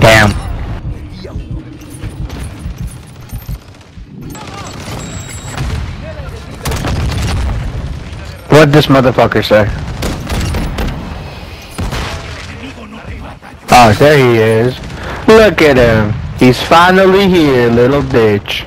Damn. What this motherfucker say? Oh, there he is. Look at him. He's finally here, little bitch.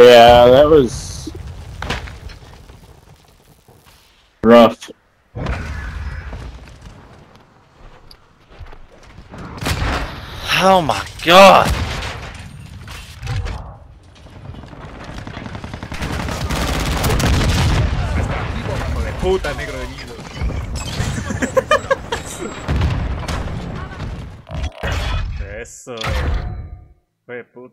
Yeah, that was rough. Oh my god. Puta, negro de nido. Eso. Fue put.